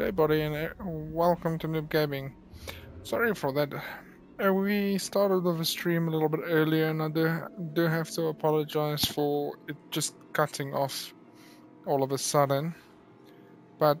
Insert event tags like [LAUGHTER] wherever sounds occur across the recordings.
G'day buddy and uh, welcome to Noob Gaming. Sorry for that. Uh, we started the stream a little bit earlier and I do, do have to apologize for it just cutting off all of a sudden. But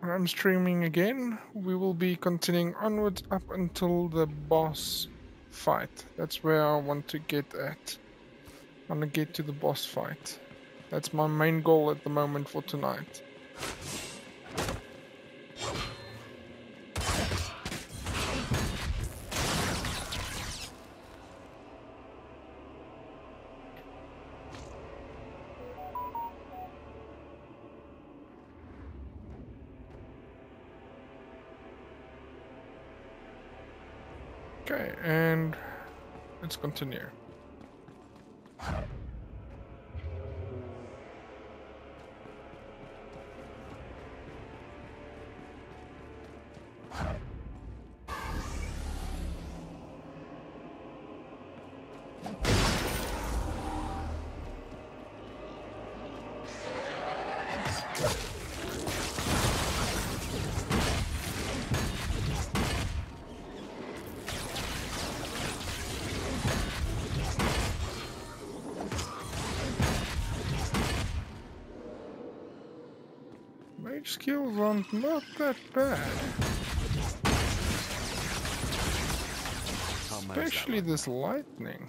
I'm streaming again. We will be continuing onwards up until the boss fight. That's where I want to get at. I want to get to the boss fight. That's my main goal at the moment for tonight. Continue. Skills aren't not that bad. Especially this lightning.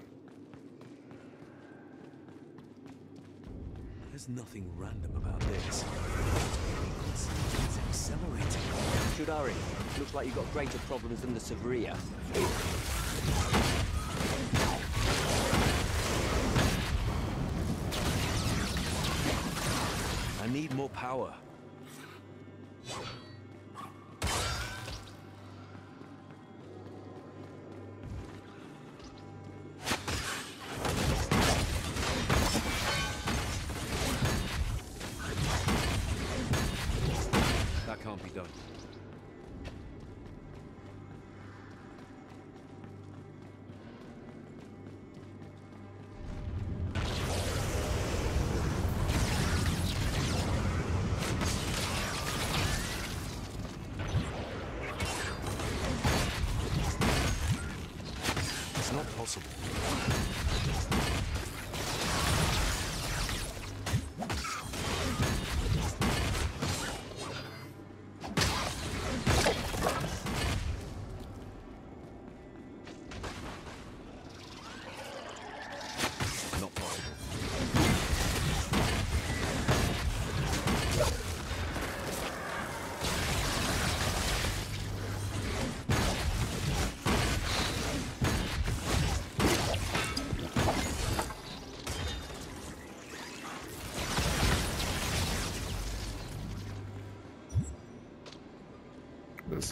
There's nothing random about this. It's, accelerating. Chudari, looks like you've got greater problems than the Sevria. I need more power.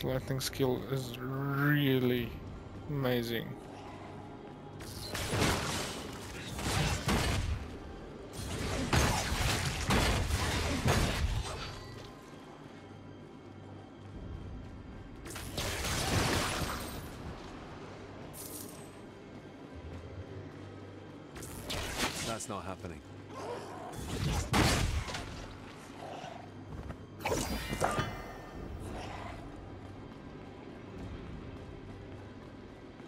Lightning skill is really amazing. That's not happening.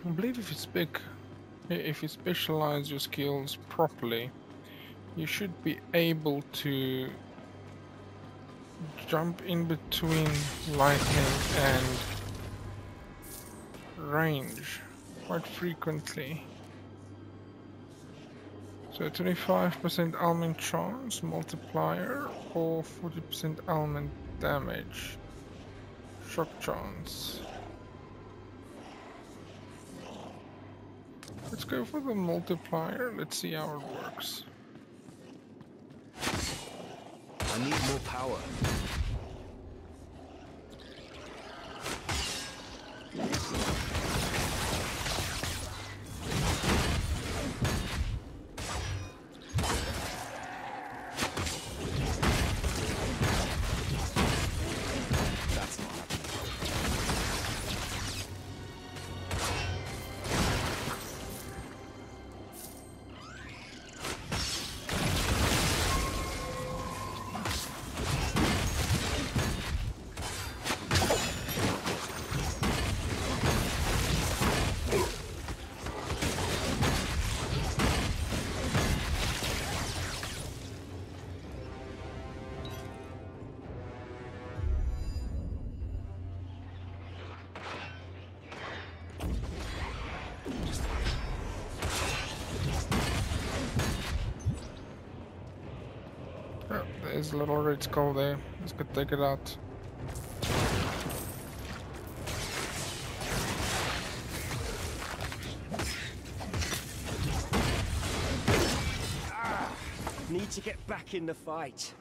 I believe if you speak, if you specialize your skills properly, you should be able to jump in between lightning and range quite frequently. So 25% element chance multiplier or 40% element damage. Shock chance. Let's go for the multiplier. Let's see how it works. I need more power. There's a little red skull there. Let's go take it out. Need to get back in the fight.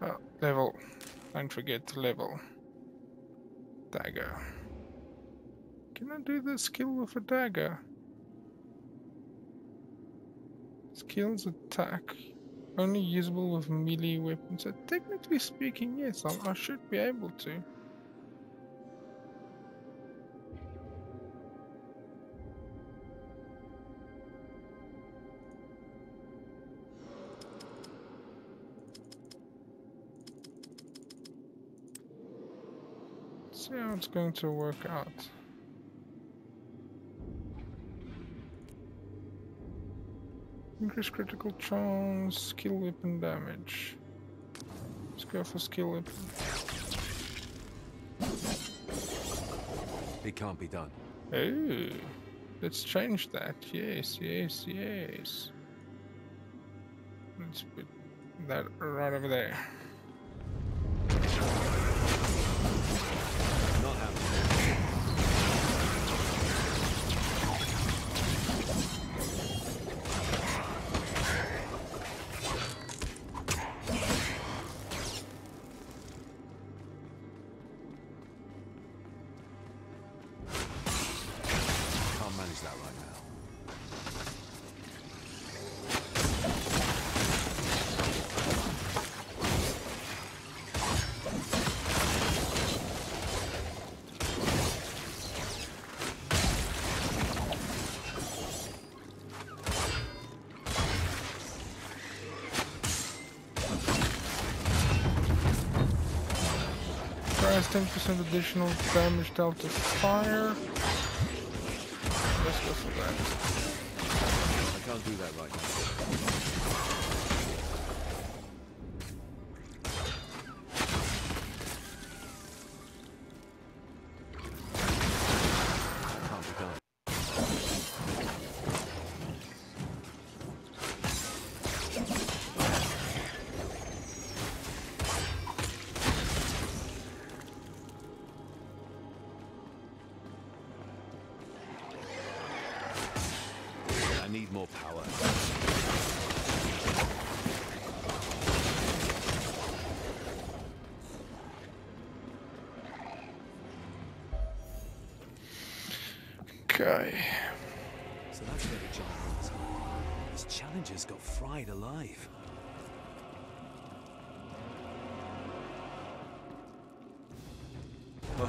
Oh, level. Don't forget to level. Dagger. Can I do the skill with a dagger? Skills attack. Only usable with melee weapons. So technically speaking, yes, I, I should be able to. It's going to work out. Increase critical chance, skill weapon damage. Let's go for skill weapon. It can't be done. Oh, let's change that. Yes, yes, yes. Let's put that right over there. Price 10% additional damage dealt to fire. Let's go for that. I can't do that right now. I need more power. Okay. So that's where the giant was. His challengers got fried alive.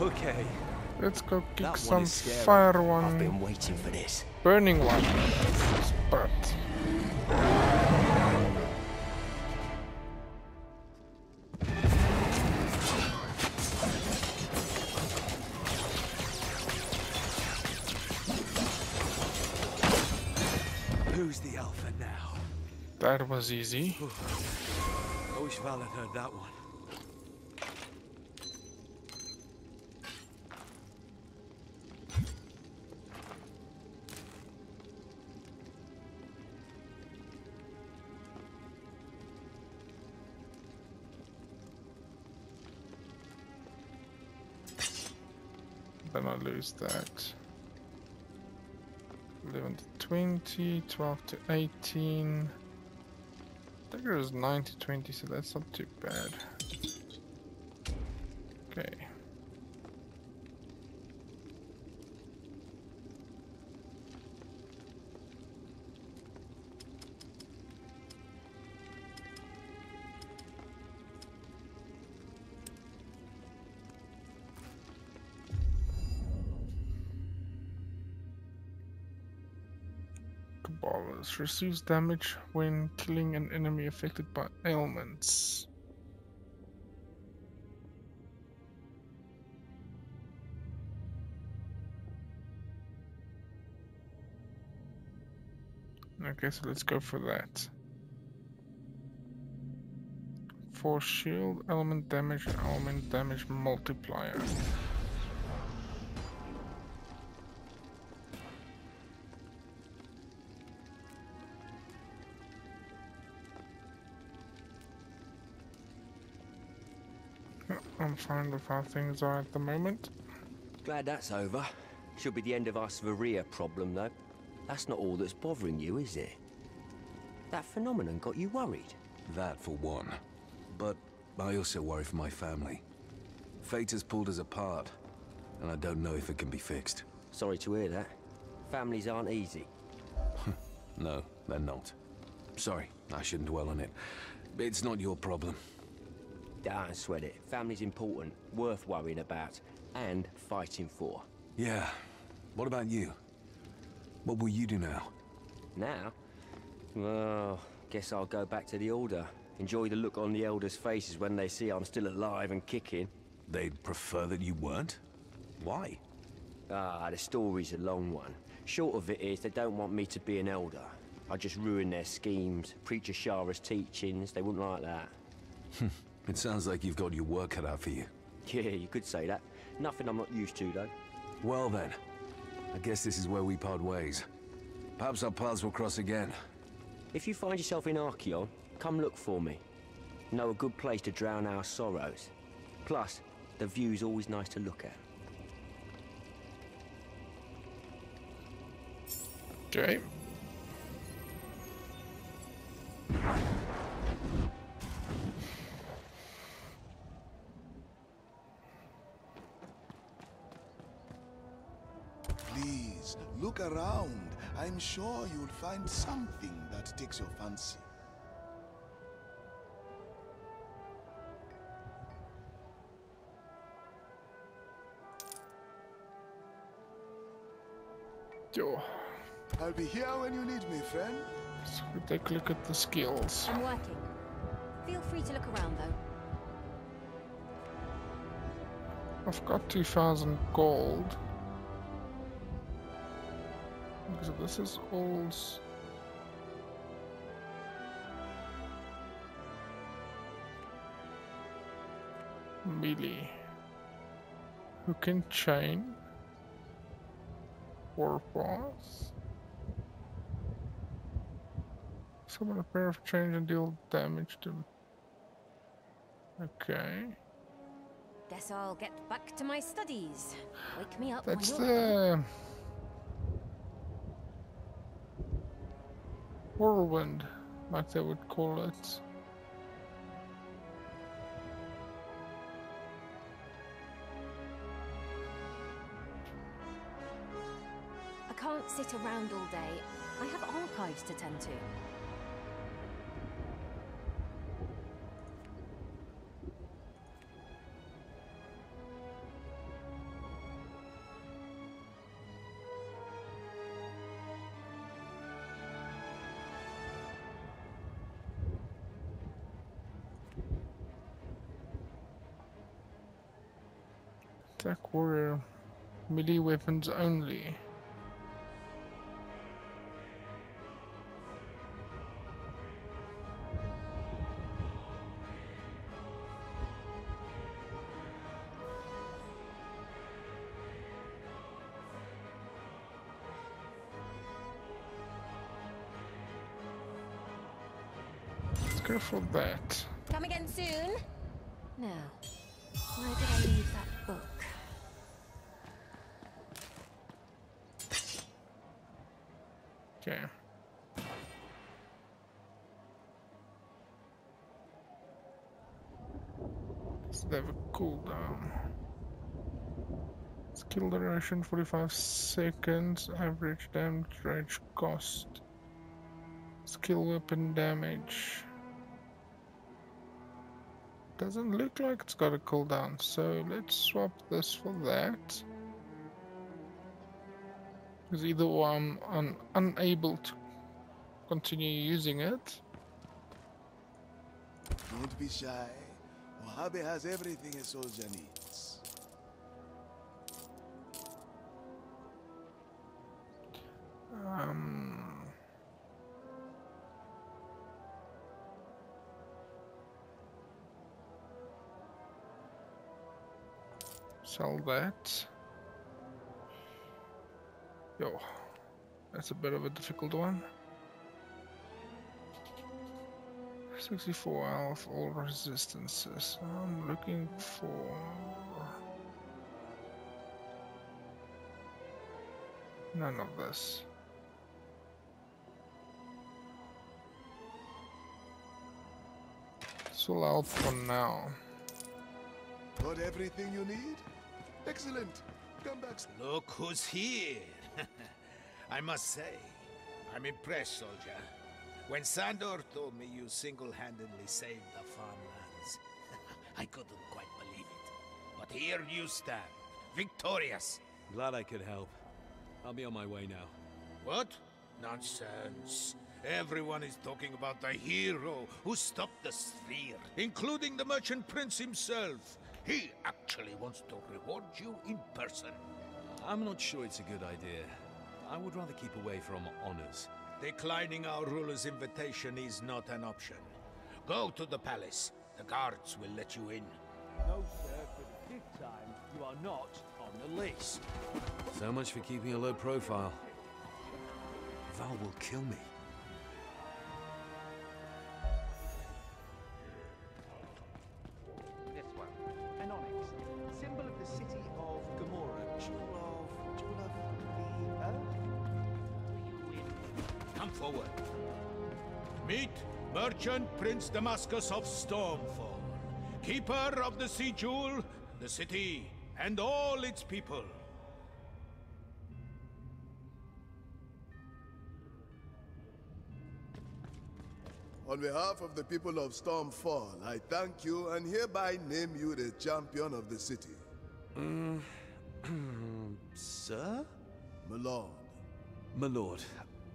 Okay. Let's go kick That one some fire one. I've been waiting for this. burning one. But Who's the alpha now? that was easy. I wish Val had heard that one. Then I lose that. 11 to 20, 12 to 18. Dagger is 9 to 20, so that's not too bad. Cabalist receives damage when killing an enemy affected by ailments. Okay, so let's go for that. for shield, element damage, element damage multiplier. I'm fine with how things are at the moment. Glad that's over. Should be the end of our Svaria problem, though. That's not all that's bothering you, is it? That phenomenon got you worried? That for one. But I also worry for my family. Fate has pulled us apart, and I don't know if it can be fixed. Sorry to hear that. Families aren't easy. [LAUGHS] No, they're not. Sorry, I shouldn't dwell on it. It's not your problem. Don't sweat it. Family's important, worth worrying about, and fighting for. Yeah. What about you? What will you do now? Now? Well, guess I'll go back to the Order. Enjoy the look on the Elders' faces when they see I'm still alive and kicking. They'd prefer that you weren't? Why? Ah, the story's a long one. Short of it is, they don't want me to be an Elder. I just ruin their schemes, preach Ashara's teachings, they wouldn't like that. [LAUGHS] It sounds like you've got your work cut out for you. Yeah, you could say that. Nothing I'm not used to, though. Well then, I guess this is where we part ways. Perhaps our paths will cross again. If you find yourself in Archeon, come look for me. Know a good place to drown our sorrows. Plus, the view's always nice to look at. Okay. Please, look around. I'm sure you'll find something that takes your fancy. Yo. I'll be here when you need me, friend. So we take a look at the skills. I'm working. Feel free to look around though. I've got 2000 gold. So this is s- Melee. Who can chain? War boss. Summon a pair of chains and deal damage to. Okay. Guess I'll get back to my studies. Wake me up when That's you're ready. the whirlwind, like they would call it. I can't sit around all day. I have archives to tend to. Attack warrior, melee weapons only. Let's go for that. So they have a cooldown. Skill duration 45 seconds, average damage range cost. Skill weapon damage. Doesn't look like it's got a cooldown, so let's swap this for that. Because either I'm un unable to continue using it. Don't be shy. Mojave has everything a soldier needs. Um... Sell that. Yo, that's a bit of a difficult one. 64 health, all resistances. I'm looking for... None of this. This will help for now. Got everything you need? Excellent. Come back. Look who's here. [LAUGHS] I must say, I'm impressed, soldier. When Sandor told me you single-handedly saved the farmlands, [LAUGHS] I couldn't quite believe it. But here you stand, victorious. Glad I could help. I'll be on my way now. What? Nonsense. Everyone is talking about the hero who stopped the sphere, including the merchant prince himself. He actually wants to reward you in person. I'm not sure it's a good idea. I would rather keep away from honors. Declining our ruler's invitation is not an option. Go to the palace. The guards will let you in. No, sir, for the fifth time, you are not on the list. So much for keeping a low profile. Val will kill me. Forward. Meet Merchant Prince Damascus of Stormfall, keeper of the Sea Jewel, the city, and all its people. On behalf of the people of Stormfall, I thank you and hereby name you the champion of the city. Mm. [CLEARS THROAT] Sir? My lord, My lord,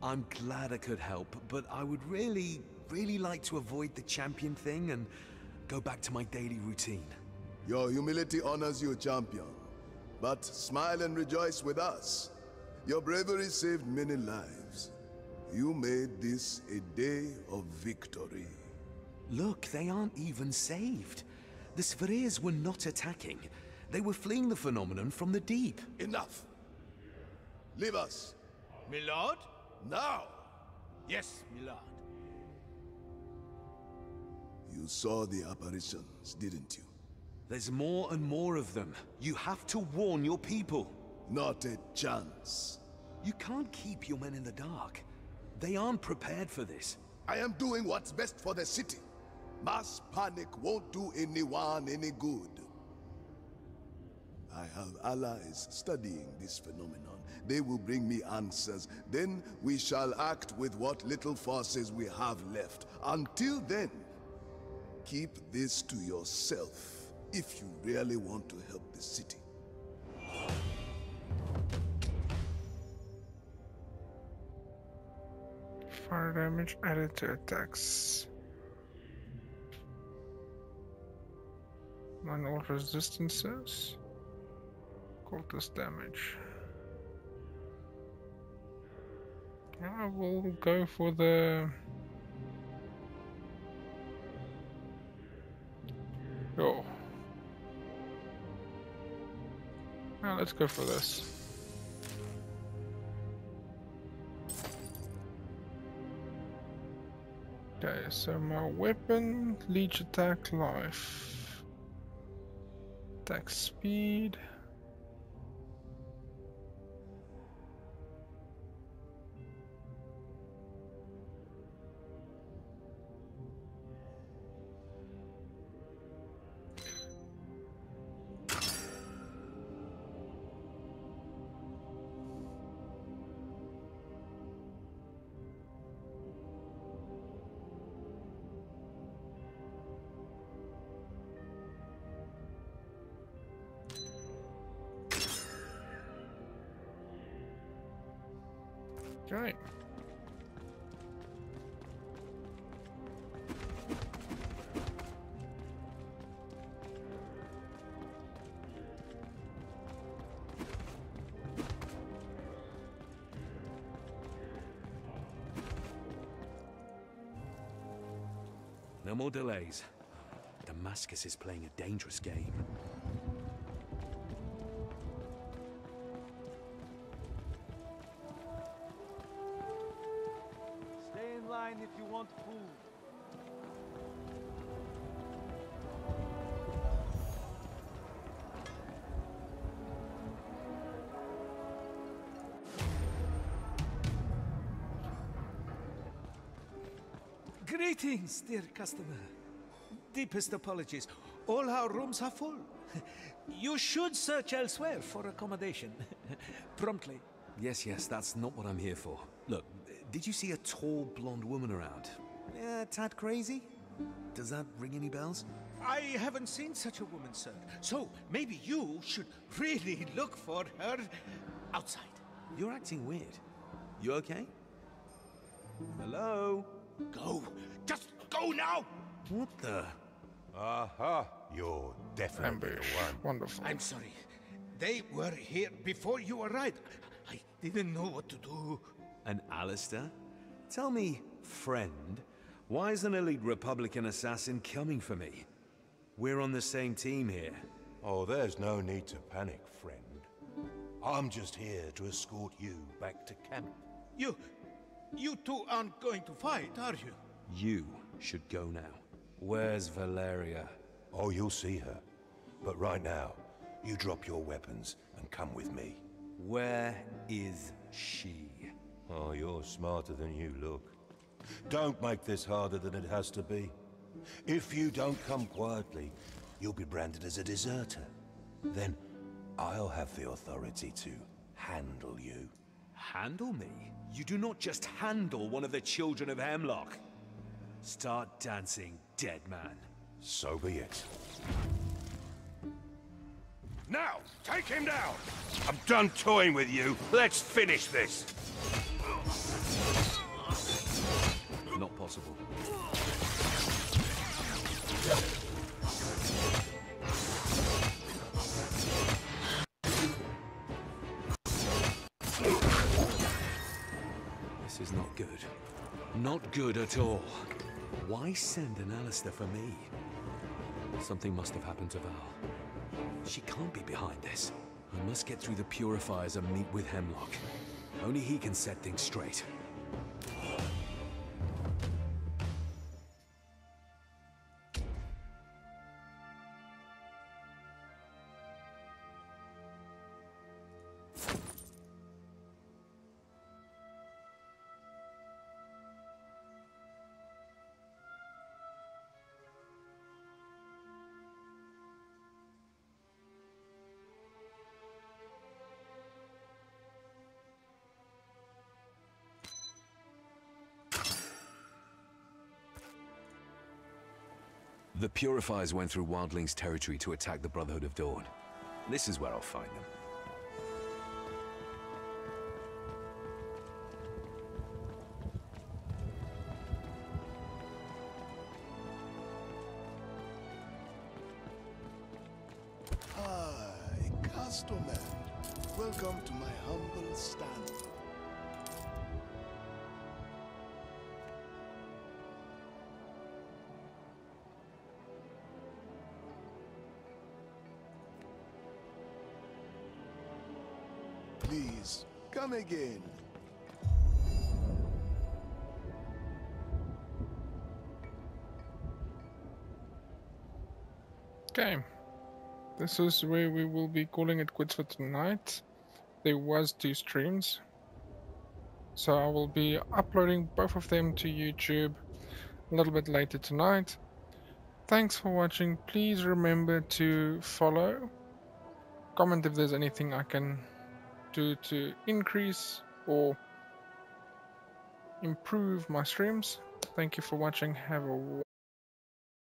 I'm glad I could help, but I would really, really like to avoid the champion thing and go back to my daily routine. your humility honors you, champion. But smile and rejoice with us. Your bravery saved many lives. You made this a day of victory. Look, they aren't even saved. The Spheres were not attacking. They were fleeing the phenomenon from the deep. Enough! Leave us, Milord? Now! Yes, Milord. You saw the apparitions, didn't you? There's more and more of them. You have to warn your people. Not a chance. You can't keep your men in the dark. They aren't prepared for this. I am doing what's best for the city. Mass panic won't do anyone any good. I have allies studying this phenomenon. They will bring me answers. Then we shall act with what little forces we have left. Until then, keep this to yourself if you really want to help the city. Fire damage added to attacks. All resistances. Cultist damage. I will go for the. Oh. Now let's go for this. Okay, so my weapon, leech attack, life, attack speed. No more delays. Damascus is playing a dangerous game. Dear customer. Deepest apologies. All our rooms are full. You should search elsewhere for accommodation. [LAUGHS] Promptly. Yes, yes, that's not what I'm here for. Look, did you see a tall blonde woman around? Yeah, a tad crazy? Does that ring any bells? I haven't seen such a woman, sir. So maybe you should really look for her outside. You're acting weird. You okay? Hello? Go. Just go now. What the? Aha, you're definitely Ambush. the one. Wonderful. I'm sorry. They were here before you arrived. I didn't know what to do. An Alastor? Tell me, friend, why is an elite Republican assassin coming for me? We're on the same team here. Oh, there's no need to panic, friend. I'm just here to escort you back to camp. You. You two aren't going to fight, are you? You should go now. Where's Valeria? Oh, you'll see her. But right now, you drop your weapons and come with me. Where is she? Oh, you're smarter than you look. Don't make this harder than it has to be. If you don't come quietly, you'll be branded as a deserter. Then I'll have the authority to handle you. Handle me? You do not just handle one of the children of Heimlock. Start dancing, dead man. So be it. Now, take him down! I'm done toying with you. Let's finish this! Not possible. This is not good. Not good at all. Why send an Alastor for me? Something must have happened to Val. She can't be behind this. I must get through the purifiers and meet with Heimlock. Only he can set things straight. The Purifiers went through Wildling's territory to attack the Brotherhood of Dawn. This is where I'll find them. Please, come again. Okay. This is where we will be calling it quits for tonight. There was two streams. So I will be uploading both of them to YouTube a little bit later tonight. Thanks for watching. Please remember to follow. Comment if there's anything I can do to increase or improve my streams. Thank you for watching. Have a